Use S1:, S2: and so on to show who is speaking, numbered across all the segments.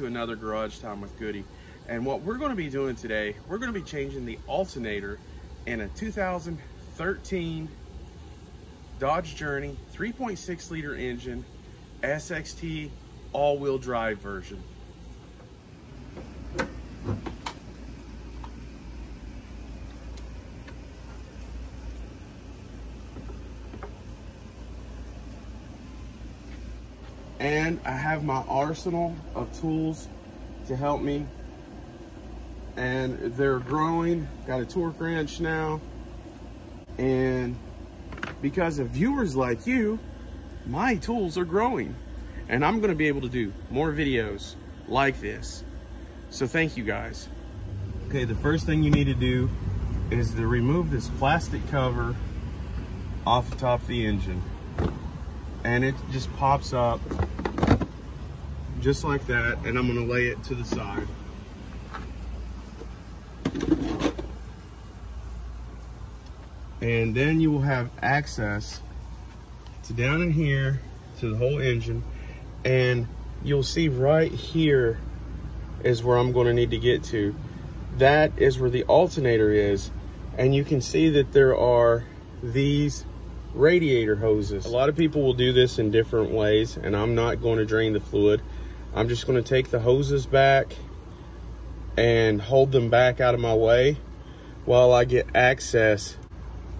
S1: to another Garage Time with Goody. And what we're going to be doing today, we're going to be changing the alternator in a 2013 Dodge Journey 3.6 liter engine SXT all-wheel drive version. And I have my arsenal of tools to help me. And they're growing. Got a torque wrench now. And because of viewers like you my tools are growing. And I'm gonna be able to do more videos like this. So thank you guys. Okay the first thing you need to do is to remove this plastic cover off the top of the engine. And it just pops up just like that and I'm gonna lay it to the side. And then you will have access to down in here to the whole engine and you'll see right here is where I'm gonna need to get to. That is where the alternator is and you can see that there are these radiator hoses. A lot of people will do this in different ways and I'm not going to drain the fluid. I'm just going to take the hoses back and hold them back out of my way while I get access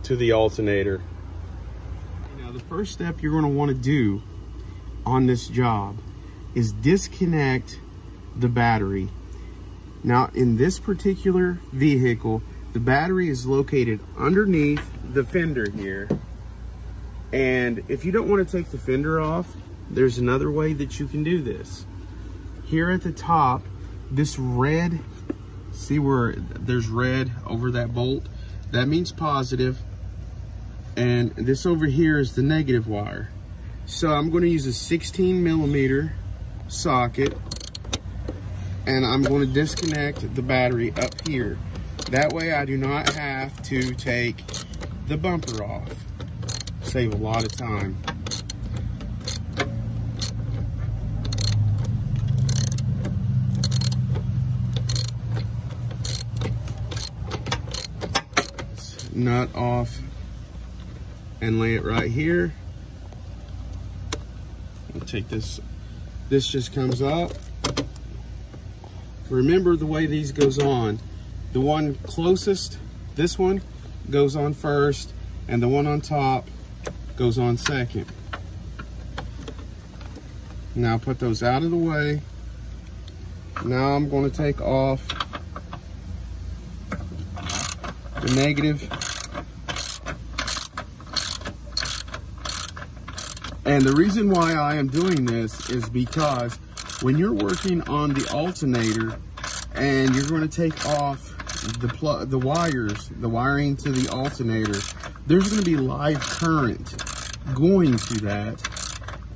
S1: to the alternator. Now the first step you're going to want to do on this job is disconnect the battery. Now in this particular vehicle, the battery is located underneath the fender here and if you don't want to take the fender off, there's another way that you can do this. Here at the top, this red, see where there's red over that bolt? That means positive. and this over here is the negative wire. So I'm going to use a 16 millimeter socket, and I'm going to disconnect the battery up here. That way I do not have to take the bumper off save a lot of time. Nut off and lay it right here. I'll take this, this just comes up. Remember the way these goes on. The one closest, this one, goes on first, and the one on top goes on second. Now put those out of the way. Now I'm going to take off the negative And the reason why I am doing this is because when you're working on the alternator and you're going to take off the the wires, the wiring to the alternator, there's going to be live current going to that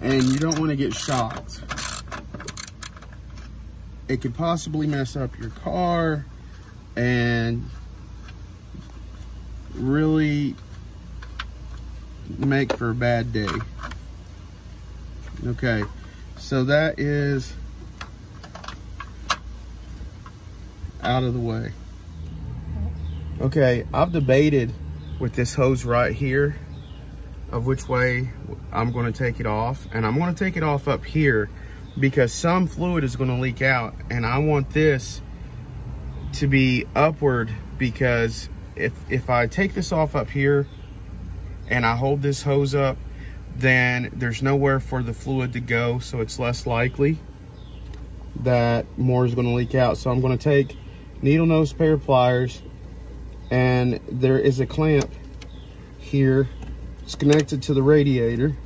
S1: and you don't want to get shocked. It could possibly mess up your car and really make for a bad day. Okay, so that is out of the way. Okay, I've debated with this hose right here of which way I'm going to take it off. And I'm going to take it off up here because some fluid is going to leak out. And I want this to be upward because if, if I take this off up here and I hold this hose up, then there's nowhere for the fluid to go. So it's less likely that more is going to leak out. So I'm going to take needle nose pair pliers and there is a clamp here it's connected to the radiator.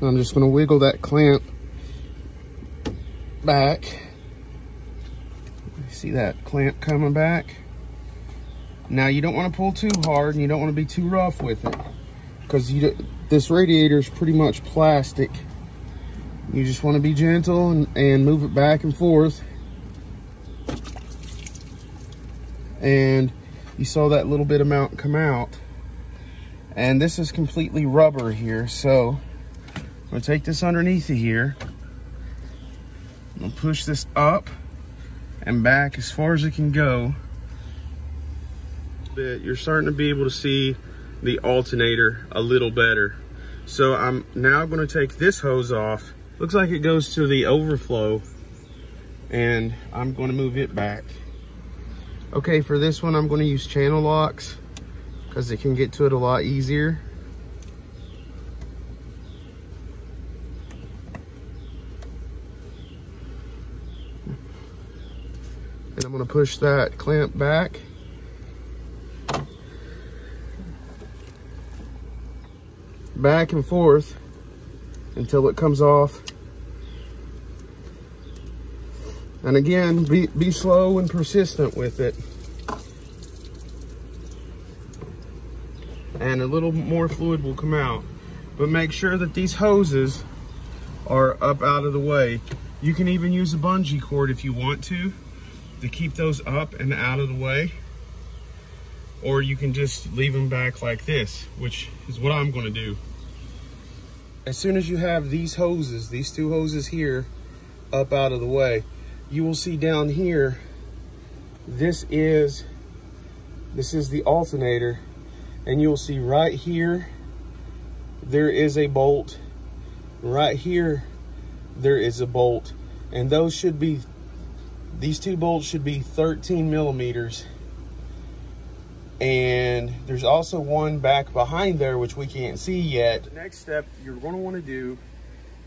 S1: I'm just going to wiggle that clamp back. See that clamp coming back? Now you don't want to pull too hard and you don't want to be too rough with it because you this radiator is pretty much plastic. You just want to be gentle and, and move it back and forth. And you saw that little bit amount come out. And this is completely rubber here. So I'm gonna take this underneath of here. Gonna push this up and back as far as it can go. But you're starting to be able to see the alternator a little better. So I'm now gonna take this hose off. Looks like it goes to the overflow and I'm gonna move it back. Okay, for this one, I'm gonna use channel locks because it can get to it a lot easier. I'm gonna push that clamp back. Back and forth until it comes off. And again, be, be slow and persistent with it. And a little more fluid will come out. But make sure that these hoses are up out of the way. You can even use a bungee cord if you want to, to keep those up and out of the way. Or you can just leave them back like this, which is what I'm gonna do. As soon as you have these hoses, these two hoses here, up out of the way, you will see down here, this is, this is the alternator. And you'll see right here, there is a bolt. Right here, there is a bolt. And those should be, these two bolts should be 13 millimeters. And there's also one back behind there, which we can't see yet. The next step you're gonna wanna do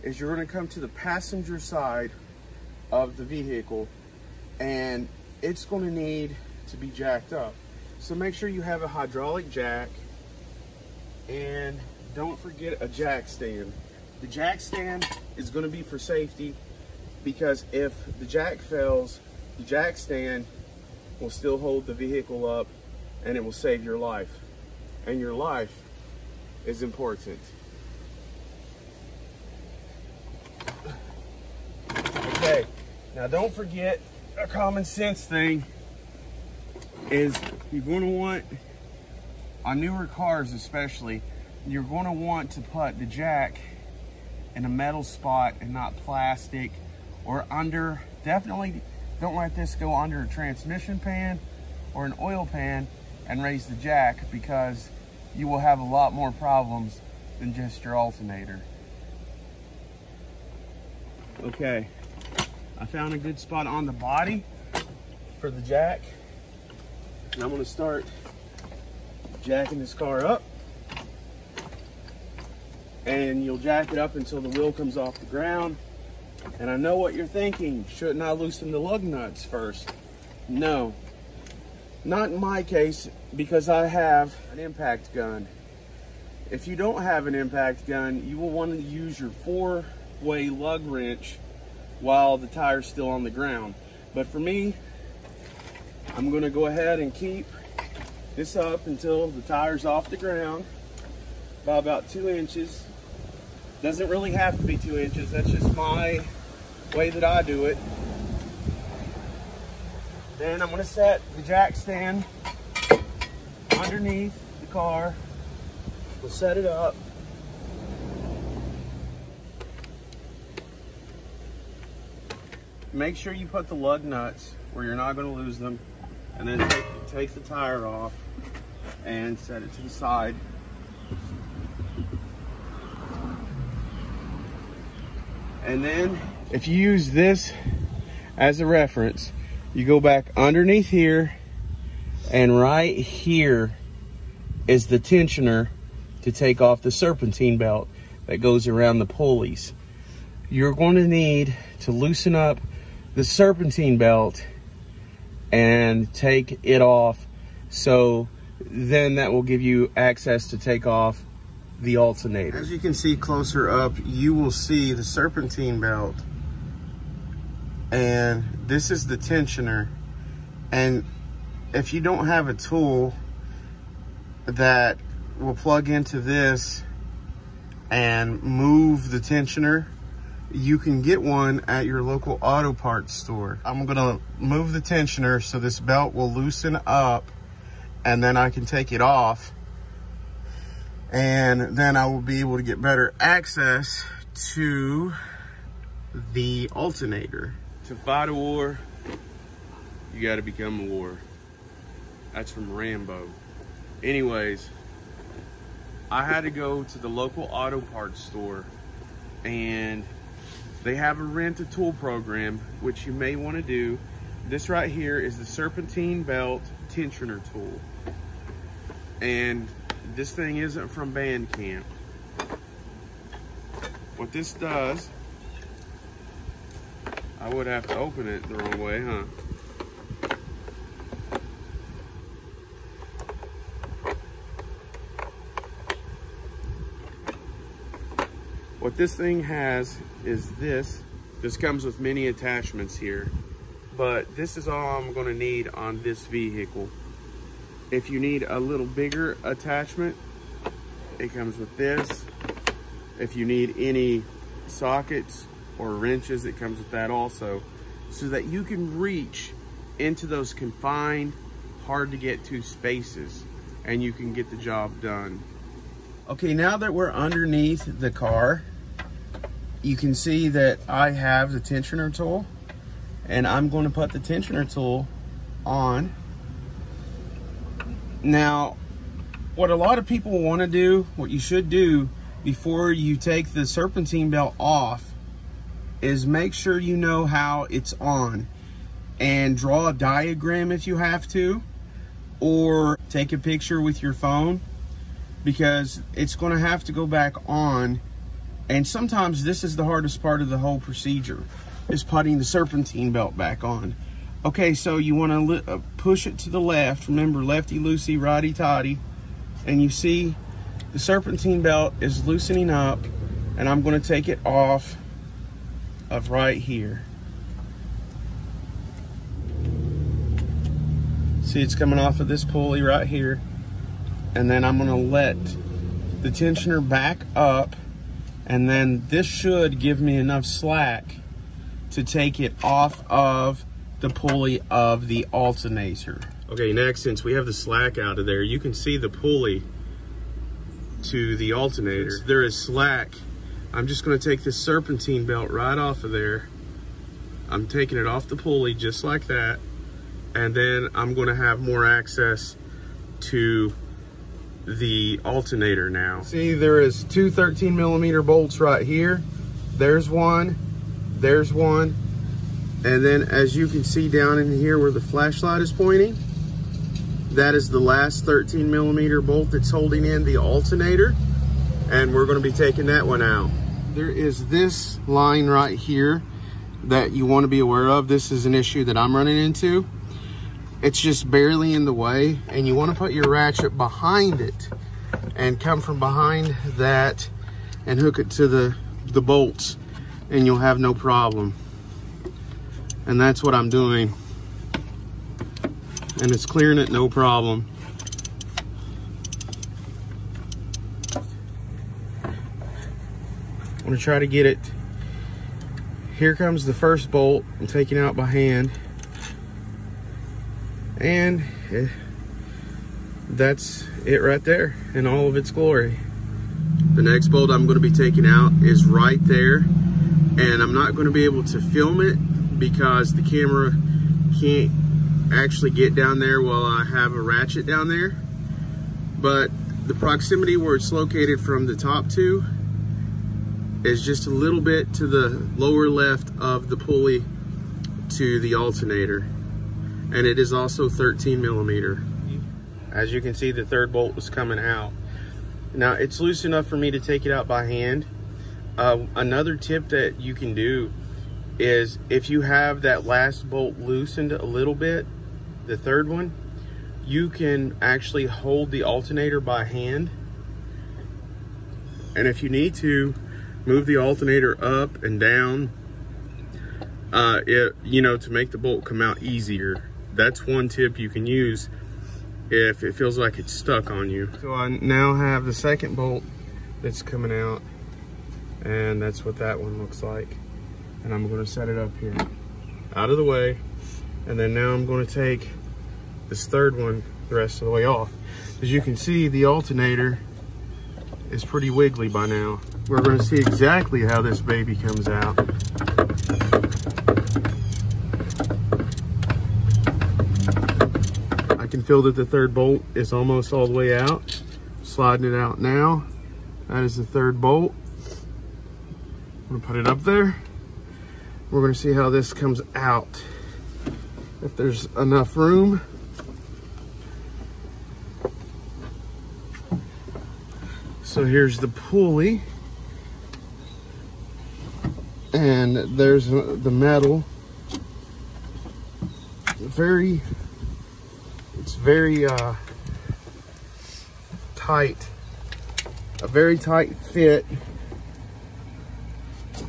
S1: is you're gonna come to the passenger side of the vehicle and it's going to need to be jacked up. So make sure you have a hydraulic jack and don't forget a jack stand. The jack stand is going to be for safety because if the jack fails, the jack stand will still hold the vehicle up and it will save your life. And your life is important. Okay, now don't forget a common sense thing is you're going to want, on newer cars especially, you're going to want to put the jack in a metal spot and not plastic or under, definitely don't let this go under a transmission pan or an oil pan and raise the jack because you will have a lot more problems than just your alternator. Okay. I found a good spot on the body for the jack. And I'm gonna start jacking this car up. And you'll jack it up until the wheel comes off the ground. And I know what you're thinking, shouldn't I loosen the lug nuts first? No, not in my case because I have an impact gun. If you don't have an impact gun, you will want to use your four-way lug wrench while the tire's still on the ground. But for me, I'm gonna go ahead and keep this up until the tire's off the ground by about two inches. Doesn't really have to be two inches, that's just my way that I do it. Then I'm gonna set the jack stand underneath the car. We'll set it up make sure you put the lug nuts where you're not going to lose them and then take, take the tire off and set it to the side. And then if you use this as a reference, you go back underneath here and right here is the tensioner to take off the serpentine belt that goes around the pulleys. You're going to need to loosen up the serpentine belt and take it off. So then that will give you access to take off the alternator. As you can see closer up, you will see the serpentine belt. And this is the tensioner. And if you don't have a tool that will plug into this and move the tensioner, you can get one at your local auto parts store. I'm gonna move the tensioner so this belt will loosen up and then I can take it off and then I will be able to get better access to the alternator. To fight a war, you gotta become a war. That's from Rambo. Anyways, I had to go to the local auto parts store and they have a rent a tool program, which you may wanna do. This right here is the serpentine belt tensioner tool. And this thing isn't from Bandcamp. What this does, I would have to open it the wrong way, huh? What this thing has is this. This comes with many attachments here, but this is all I'm gonna need on this vehicle. If you need a little bigger attachment, it comes with this. If you need any sockets or wrenches, it comes with that also. So that you can reach into those confined, hard to get to spaces and you can get the job done. Okay, now that we're underneath the car, you can see that I have the tensioner tool and I'm going to put the tensioner tool on. Now, what a lot of people want to do, what you should do before you take the serpentine belt off is make sure you know how it's on and draw a diagram if you have to or take a picture with your phone because it's going to have to go back on. And sometimes this is the hardest part of the whole procedure is putting the serpentine belt back on okay so you want to uh, push it to the left. Remember lefty loosey righty tighty and you see the serpentine belt is loosening up and I'm going to take it off of right here. See, it's coming off of this pulley right here. And then I'm gonna let the tensioner back up and then this should give me enough slack to take it off of the pulley of the alternator. Okay, next, since we have the slack out of there, you can see the pulley to the alternator. There is slack. I'm just gonna take this serpentine belt right off of there. I'm taking it off the pulley just like that and then I'm going to have more access to the alternator now. See, there is two 13 millimeter bolts right here. There's one, there's one. And then as you can see down in here where the flashlight is pointing, that is the last 13 millimeter bolt that's holding in the alternator. And we're gonna be taking that one out. There is this line right here that you wanna be aware of. This is an issue that I'm running into it's just barely in the way and you want to put your ratchet behind it and come from behind that and hook it to the the bolts and you'll have no problem and that's what I'm doing. And it's clearing it no problem. I'm gonna try to get it. Here comes the first bolt. I'm taking out by hand. And eh, that's it right there in all of its glory. The next bolt I'm to be taking out is right there. And I'm not to be able to film it because the camera can't actually get down there while I have a ratchet down there. But the proximity where it's located from the top two is just a little bit to the lower left of the pulley to the alternator and it is also 13 millimeter. As you can see, the third bolt was coming out. Now, it's loose enough for me to take it out by hand. Uh, another tip that you can do is if you have that last bolt loosened a little bit, the third one, you can actually hold the alternator by hand. And if you need to, move the alternator up and down, uh, it, you know, to make the bolt come out easier that's one tip you can use if it feels like it's stuck on you. So I now have the second bolt that's coming out and that's what that one looks like. And I'm gonna set it up here out of the way. And then now I'm gonna take this third one the rest of the way off. As you can see, the alternator is pretty wiggly by now. We're gonna see exactly how this baby comes out. I can feel that the third bolt is almost all the way out. Sliding it out now. That is the third bolt. I'm gonna put it up there. We're gonna see how this comes out. If there's enough room. So here's the pulley. And there's the metal. Very, it's very uh, tight. A very tight fit.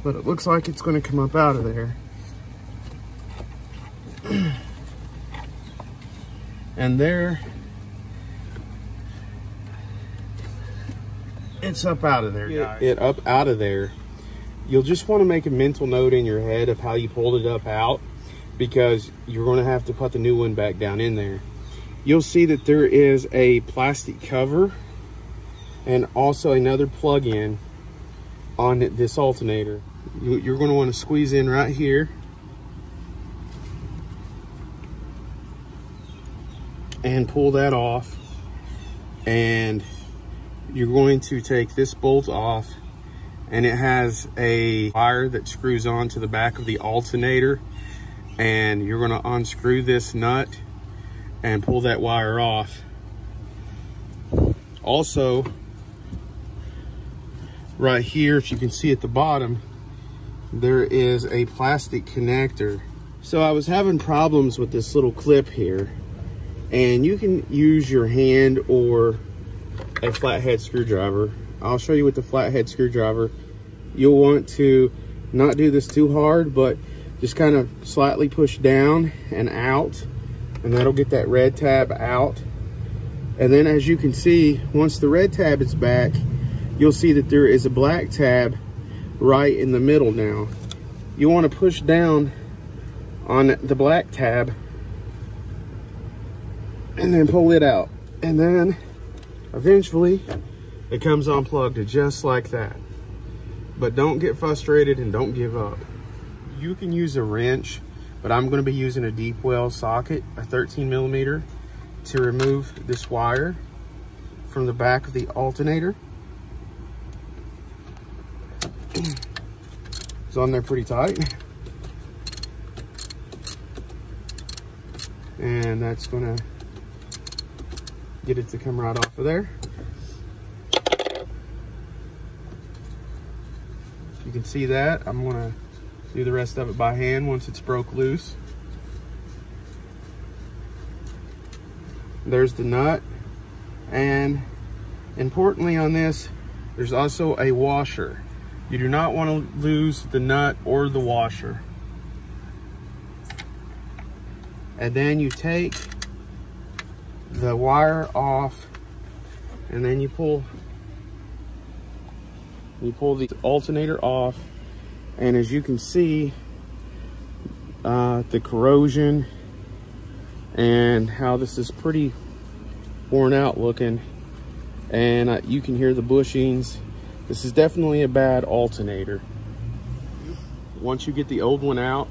S1: But it looks like it's gonna come up out of there. and there it's up out of there
S2: guys. it up out of there you'll just want to make a mental note in your head of how you pulled it up out because you're going to have to put the new one back down in there you'll see that there is a plastic cover and also another plug-in on this alternator. You're going to want to squeeze in right here. And pull that off. And you're going to take this bolt off and it has a wire that screws on to the back of the alternator. And you're going to unscrew this nut and pull that wire off. Also right here if you can see at the bottom there is a plastic connector so I was having problems with this little clip here and you can use your hand or a flathead screwdriver. I'll show you with the flathead screwdriver. You'll want to not do this too hard, but just kind of slightly push down and out, and that'll get that red tab out. And then as you can see, once the red tab is back, you'll see that there is a black tab right in the middle now. You want to push down on the black tab and then pull it out. And then eventually it comes unplugged just like that. But don't get frustrated and don't give up. You can use a wrench, but I'm gonna be using a deep well socket, a 13 millimeter, to remove this wire from the back of the alternator. On there pretty tight. And that's gonna get it to come right off of there. You can see that. I'm gonna do the rest of it by hand once it's broke loose. There's the nut. And importantly on this, there's also a washer. You do not want to lose the nut or the washer. And then you take the wire off and then you pull you pull the alternator off and as you can see uh, the corrosion and how this is pretty worn out looking and uh, you can hear the bushings this is definitely a bad alternator once you get the old one out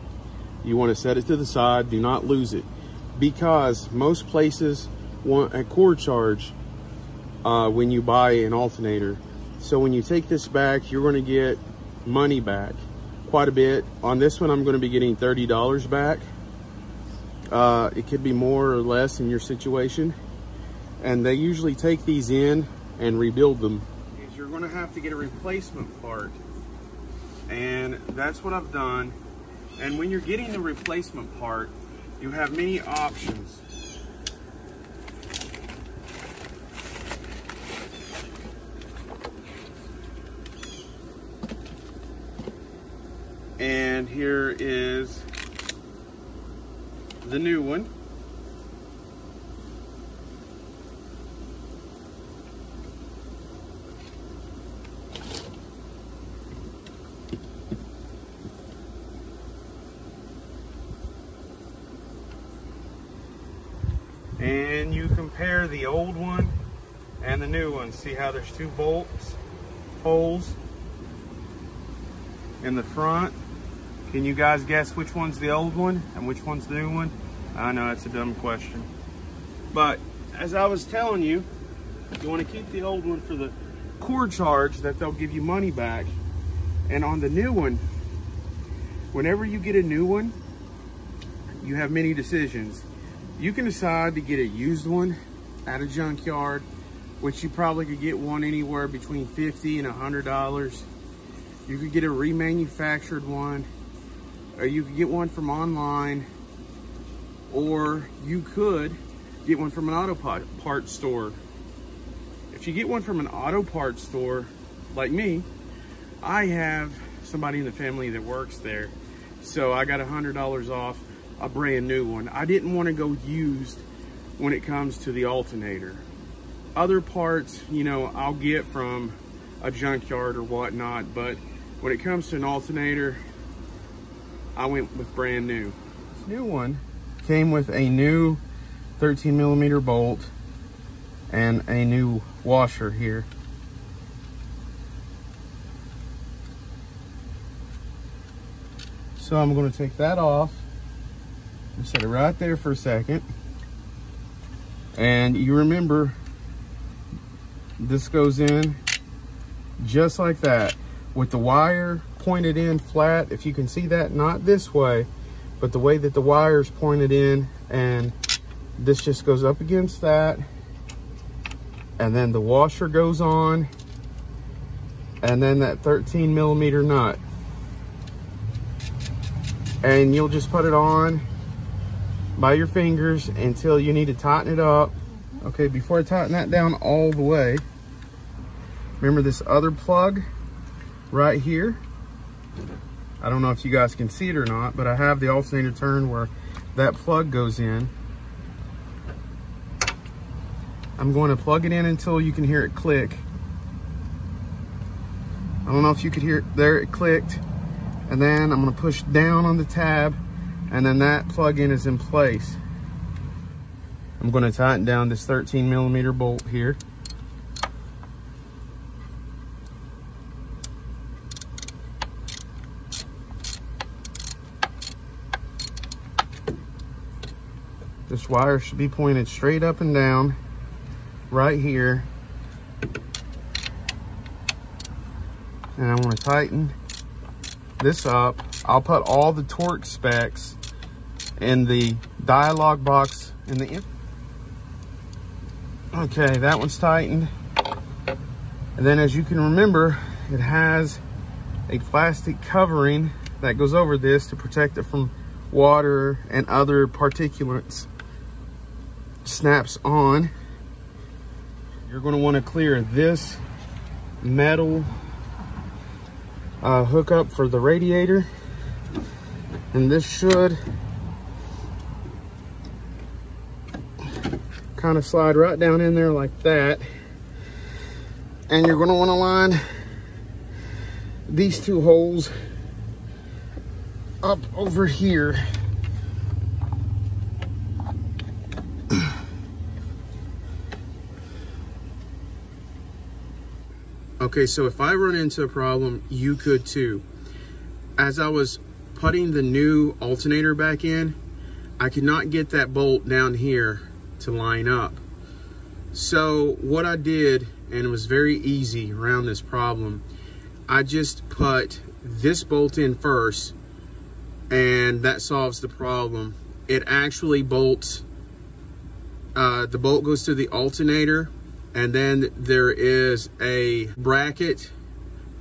S2: you want to set it to the side do not lose it because most places want a core charge uh, when you buy an alternator. So when you take this back, you're going to get money back quite a bit. On this one, I'm going to be getting $30 back. Uh, it could be more or less in your situation. And they usually take these in and rebuild them. You're going to have to get a replacement part. And that's what I've done. And when you're getting the replacement part, you have many options. And here is the new one. And you compare
S1: compare the old one and the new one. See how there's two bolts, holes in the front. Can you guys guess which one's the old one and which one's the new one? I know it's a dumb question. But as I was telling you, you want to keep the old one for the core charge that they'll give you money back. And on the new one, whenever you get a new one, you have many decisions. You can decide to get a used one at a junkyard, which you probably could get one anywhere between 50 and $100. You could get a remanufactured one, or you could get one from online, or you could get one from an auto parts store. If you get one from an auto parts store, like me, I have somebody in the family that works there. So I got a $100 off a brand new one. I didn't want to go used when it comes to the alternator. Other parts, you know, I'll get from a junkyard or whatnot, but when it comes to an alternator, I went with brand new. This new one came with a new 13 millimeter bolt and a new washer here. So I'm going to take that off set it right there for a second. And you remember, this goes in just like that with the wire pointed in flat. If you can see that, not this way, but the way that the wire is pointed in and this just goes up against that. And then the washer goes on and then that 13 millimeter nut. And you'll just put it on by your fingers until you need to tighten it up. Okay, before I tighten that down all the way, remember this other plug right here? I don't know if you guys can see it or not, but I have the alternator turn where that plug goes in. I'm going to plug it in until you can hear it click. I don't know if you could hear it. There it clicked. And then I'm going to push down on the tab and then that plug-in is in place. I'm going to tighten down this 13 millimeter bolt here. This wire should be pointed straight up and down right here. And I want to tighten this up. I'll put all the torque specs in the dialog box in the okay that one's tightened. And then as you can remember it has a plastic covering that goes over this to protect it from water and other particulates. Snaps on. You're going to want to clear this metal uh, hookup for the radiator. And this should kind of slide right down in there like that. And you're going to want to line these two holes up over here. Okay, so if I run into a problem, you could too. As I was putting the new alternator back in, I could not get that bolt down here to line up. So what I did, and it was very easy around this problem, I just put this bolt in first and that solves the problem. It actually bolts, uh, the bolt goes to the alternator and then there is a bracket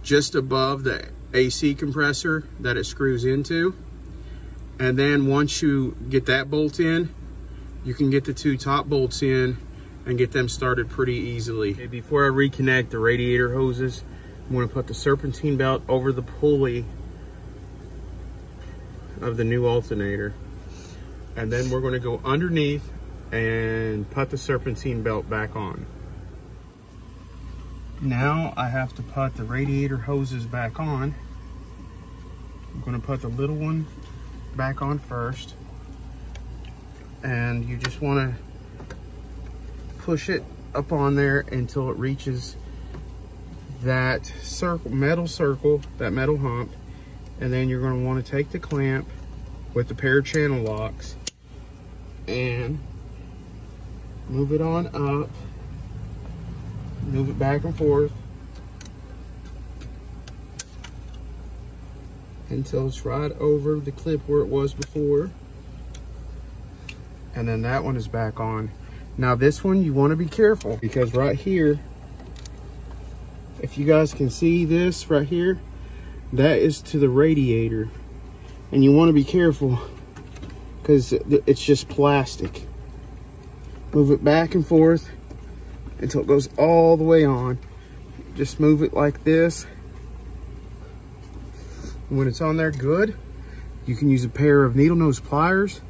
S1: just above the AC compressor that it screws into. And then once you get that bolt in, you can get the two top bolts in and get them started pretty easily. Okay, before I reconnect the radiator hoses, I'm gonna put the serpentine belt over the pulley of the new alternator. And then we're gonna go underneath and put the serpentine belt back on. Now I have to put the radiator hoses back on. I'm gonna put the little one back on first and you just want to push it up on there until it reaches that circle, metal circle, that metal hump. And then you're gonna wanna take the clamp with the pair of channel locks and move it on up, move it back and forth until it's right over the clip where it was before. And then that one is back on. Now this one, you wanna be careful because right here, if you guys can see this right here, that is to the radiator. And you wanna be careful because it's just plastic. Move it back and forth until it goes all the way on. Just move it like this. When it's on there good, you can use a pair of needle nose pliers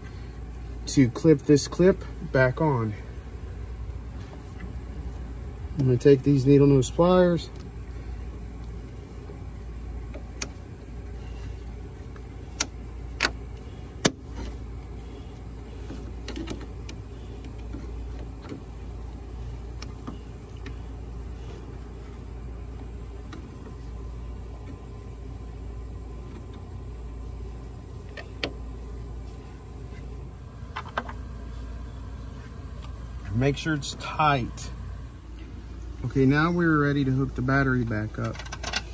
S1: to clip this clip back on. I'm gonna take these needle nose pliers Make sure it's tight. Okay, now we're ready to hook the battery back up.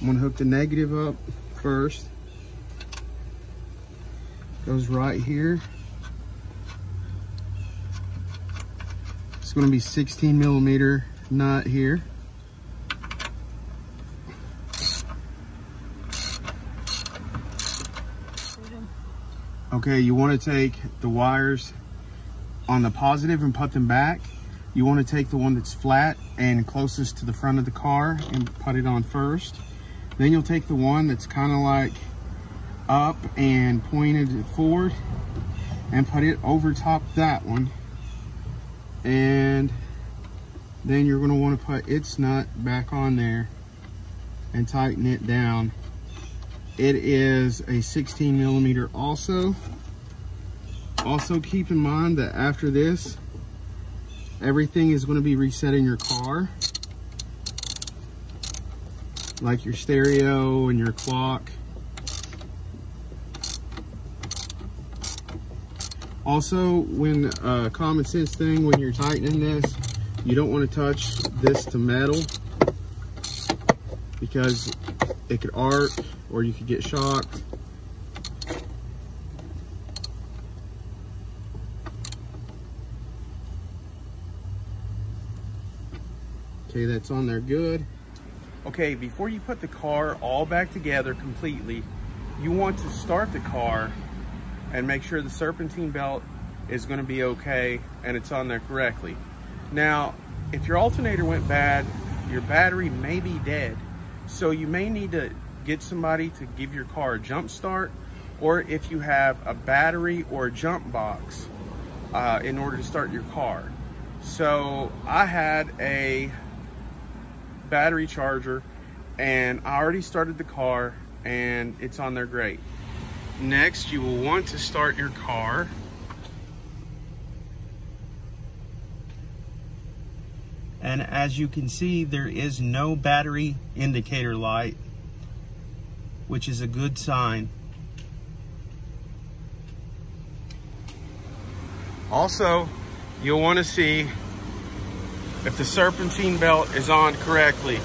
S1: I'm gonna hook the negative up first. Goes right here. It's gonna be 16 millimeter nut here. Okay, you wanna take the wires on the positive and put them back. You want to take the one that's flat and closest to the front of the car and put it on first. Then you'll take the one that's kind of like up and pointed forward and put it over top that one. And then you're going to want to put its nut back on there and tighten it down. It is a 16 millimeter also. Also keep in mind that after this, everything is going to be reset in your car. Like your stereo and your clock. Also, when uh, common sense thing, when you're tightening this, you don't want to touch this to metal because it could arc or you could get shocked. Okay, that's on there good. Okay, before you put the car all back together completely, you want to start the car and make sure the serpentine belt is gonna be okay and it's on there correctly. Now, if your alternator went bad, your battery may be dead. So you may need to get somebody to give your car a jump start or if you have a battery or a jump box uh, in order to start your car. So I had a battery charger and I already started the car and it's on there great. Next, you will want to start your car. And as you can see, there is no battery indicator light, which is a good sign. Also, you'll want to see if the serpentine belt is on correctly.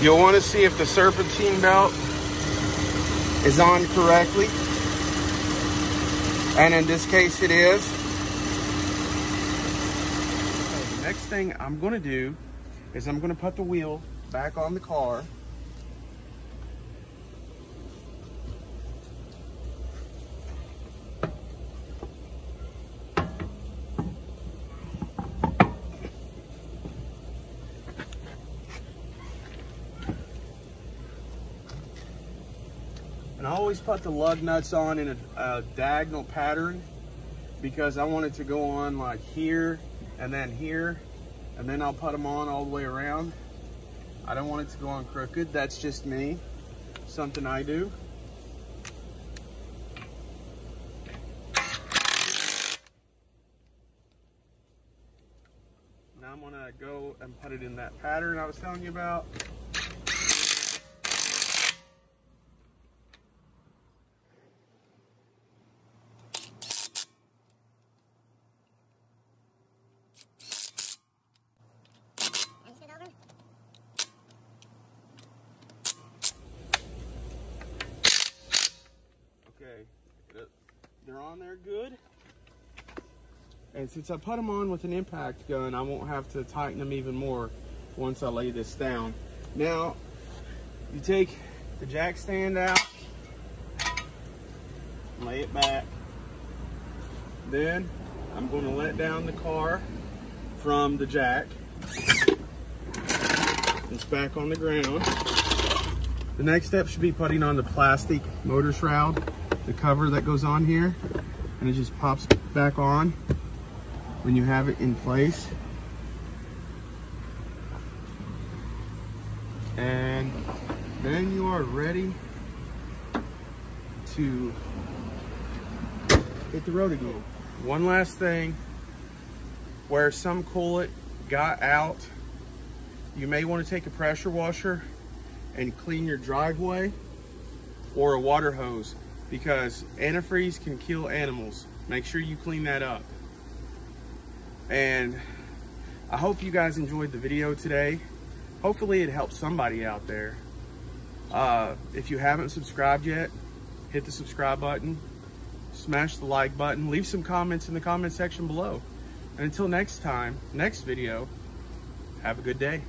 S1: You'll want to see if the serpentine belt is on correctly. And in this case it is. Next thing I'm gonna do is I'm gonna put the wheel back on the car. And I always put the lug nuts on in a, a diagonal pattern because I want it to go on like here and then here and then I'll put them on all the way around. I don't want it to go on crooked. That's just me. Something I do. Now I'm gonna go and put it in that pattern I was telling you about. Okay, they're on there good. And since I put them on with an impact gun, I won't have to tighten them even more once I lay this down. Now, you take the jack stand out, lay it back. Then I'm going to let down the car from the jack. It's back on the ground. The next step should be putting on the plastic motor shroud, the cover that goes on here, and it just pops back on when you have it in place. And then you are ready to hit the road again. One last thing, where some coolant got out, you may want to take a pressure washer and clean your driveway or a water hose because antifreeze can kill animals. Make sure you clean that up. And I hope you guys enjoyed the video today. Hopefully it helped somebody out there. Uh, if you haven't subscribed yet, hit the subscribe button, smash the like button, leave some comments in the comment section below. And until next time, next video, have a good day.